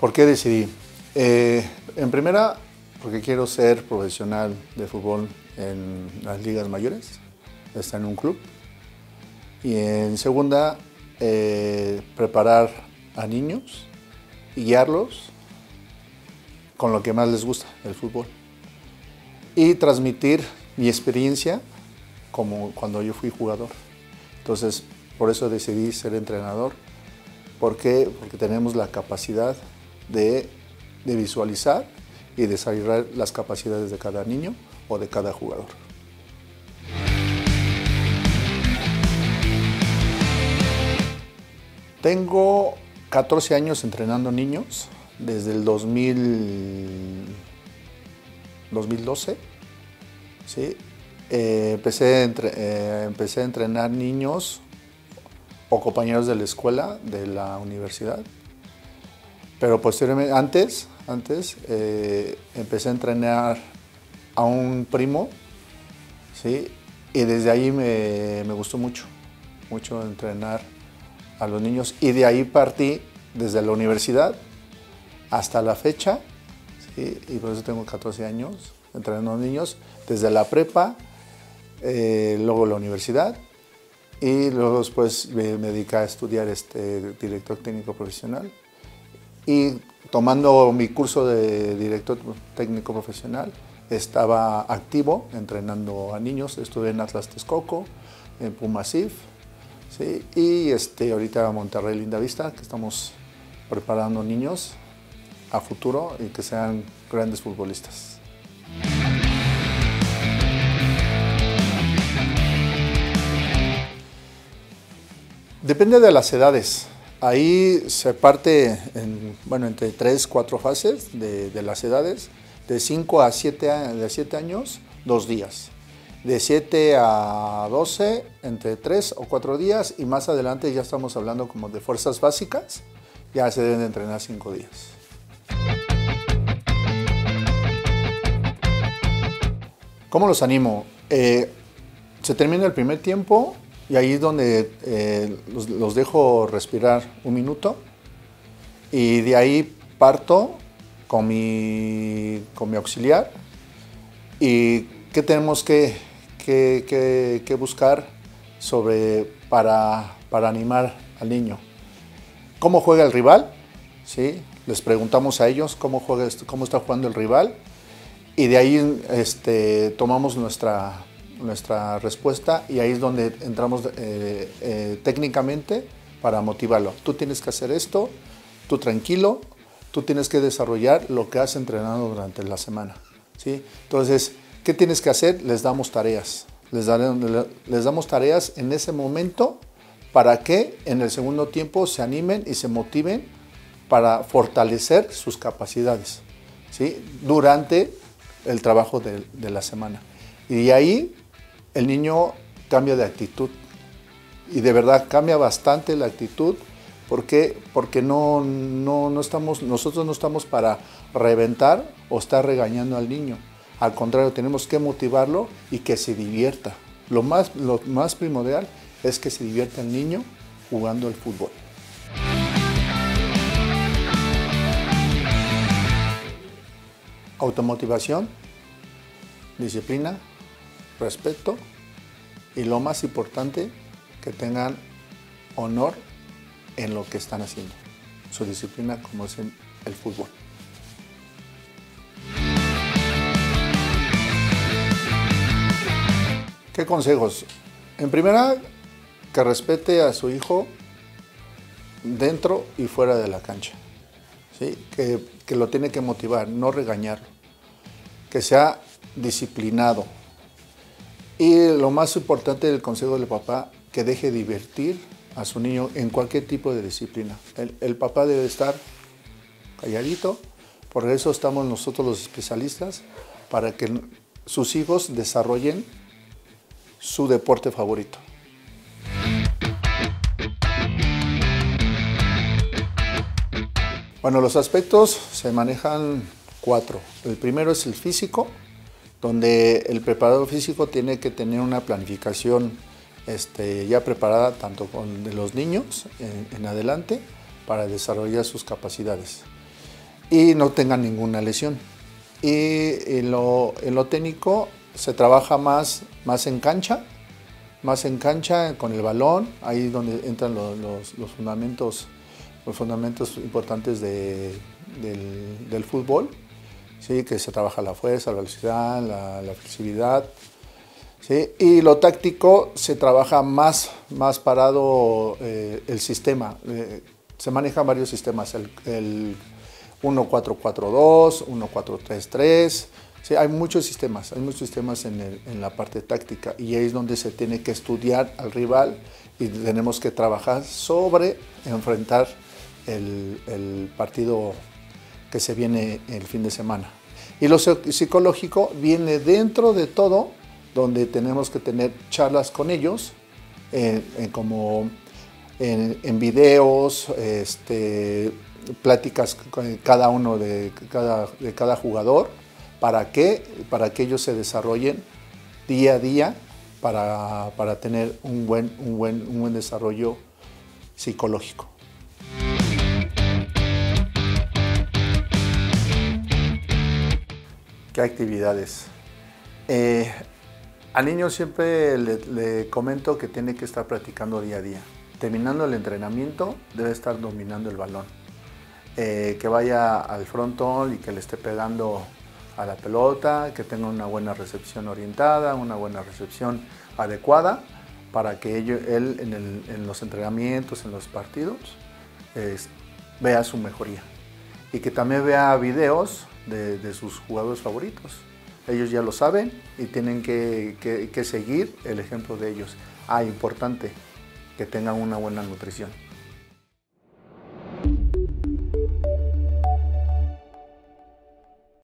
¿Por qué decidí? Eh, en primera, porque quiero ser profesional de fútbol en las ligas mayores, está en un club. Y en segunda, eh, preparar a niños y guiarlos con lo que más les gusta, el fútbol. Y transmitir mi experiencia como cuando yo fui jugador. Entonces, por eso decidí ser entrenador. ¿Por qué? Porque tenemos la capacidad de, visualizar y desarrollar las capacidades de cada niño o de cada jugador. Tengo 14 años entrenando niños desde el 2000, 2012. ¿sí? Eh, empecé, eh, empecé a entrenar niños o compañeros de la escuela, de la universidad. Pero posteriormente, antes, antes eh, empecé a entrenar a un primo, ¿sí? Y desde ahí me, me, gustó mucho, mucho entrenar a los niños. Y de ahí partí desde la universidad hasta la fecha, ¿sí? y por eso tengo 14 años entrenando a niños, desde la prepa, eh, luego la universidad, y luego después me, me dediqué a estudiar este director técnico profesional. Y tomando mi curso de director técnico profesional, estaba activo entrenando a niños. Estuve en Atlas Texcoco, en Pumasif, y este, ahorita Monterrey Linda Vista, que estamos preparando niños a futuro y que sean grandes futbolistas. Depende de las edades. Ahí se parte en, bueno, entre tres, cuatro fases de, las edades. De 5 a 7 de siete años, dos días. De 7 a 12, entre 3 o 4 días. Y más adelante ya estamos hablando como de fuerzas básicas. Ya se deben de entrenar 5 días. ¿Cómo los animo? Eh, se termina el primer tiempo y ahí es donde eh, los, dejo respirar un minuto y de ahí parto con mi, con mi auxiliar y qué tenemos que, que, que, que buscar sobre, para, para, animar al niño. ¿Cómo juega el rival? ¿Sí? Les preguntamos a ellos cómo, juega, cómo está jugando el rival y de ahí este, tomamos nuestra, nuestra respuesta y ahí es donde entramos eh, eh, técnicamente para motivarlo. Tú tienes que hacer esto, tú tranquilo, tú tienes que desarrollar lo que has entrenado durante la semana. ¿sí? Entonces, ¿qué tienes que hacer? Les damos tareas. Les, damos tareas en ese momento para que en el segundo tiempo se animen y se motiven para fortalecer sus capacidades ¿sí? durante el trabajo de, de la semana. Y ahí el niño cambia de actitud. Y de verdad cambia bastante la actitud. ¿Por qué? Porque no, no, no estamos, nosotros no estamos para reventar o estar regañando al niño. Al contrario, tenemos que motivarlo y que se divierta. Lo más, lo más primordial es que se divierta el niño jugando al fútbol. Automotivación, disciplina, respeto y lo más importante, que tengan honor en lo que están haciendo, su disciplina como es el fútbol. ¿Qué consejos? En primera, que respete a su hijo dentro y fuera de la cancha. ¿sí? Que, que lo tiene que motivar, no regañarlo. Que sea disciplinado. Y lo más importante del consejo del papá, que deje divertir a su niño en cualquier tipo de disciplina. El, el, papá debe estar calladito, por eso estamos nosotros los especialistas, para que sus hijos desarrollen su deporte favorito. Bueno, los aspectos se manejan cuatro. El primero es el físico, donde el preparador físico tiene que tener una planificación este, ya preparada tanto con los niños en, adelante para desarrollar sus capacidades. y no tengan ninguna lesión. Y en lo, técnico se trabaja más, más en cancha, más en cancha con el balón, ahí es donde entran los, los, fundamentos, los fundamentos importantes de, del, del, fútbol, ¿sí? que se trabaja la fuerza, la velocidad, la, la flexibilidad. ¿sí? Y lo táctico se trabaja más, más parado eh, el sistema. Eh, se manejan varios sistemas, el, el 1442, 1433. Sí, hay muchos sistemas, hay muchos sistemas en, la parte táctica y ahí es donde se tiene que estudiar al rival y tenemos que trabajar sobre enfrentar el partido que se viene el fin de semana. Y lo psicológico viene dentro de todo, donde tenemos que tener charlas con ellos, como en, videos, este, pláticas cada uno de cada, de cada jugador. ¿Para qué? Para que ellos se desarrollen día a día para, para tener un buen, un, buen, un buen desarrollo psicológico. ¿Qué actividades? Eh, al niño siempre le, comento que tiene que estar practicando día a día. Terminando el entrenamiento, debe estar dominando el balón. Eh, que vaya al frontón y que le esté pegando a la pelota, que tenga una buena recepción orientada, una buena recepción adecuada para que él en, los entrenamientos, en los partidos, vea su mejoría. Y que también vea videos de, sus jugadores favoritos. Ellos ya lo saben y tienen que, que seguir el ejemplo de ellos. Ah, importante, que tengan una buena nutrición.